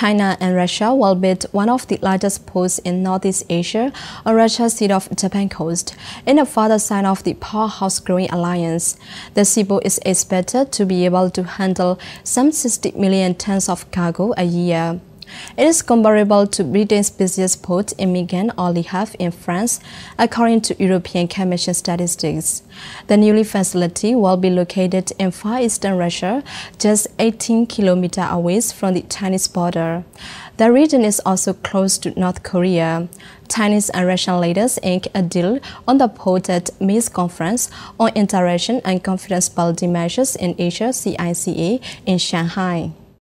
China and Russia will build one of the largest ports in Northeast Asia on Russia's Sea of Japan coast, in a further sign of the powerhouse growing alliance. The seaport is expected to be able to handle some 60 million tons of cargo a year. It is comparable to Britain's busiest port Immingham or Le Havre in France, according to European Commission statistics. The newly facility will be located in far eastern Russia, just 18 kilometers away from the Chinese border. The region is also close to North Korea. Chinese and Russian leaders inked a deal on the port at Minsk Conference on Interaction and Confidence Building Measures in Asia CICA in Shanghai.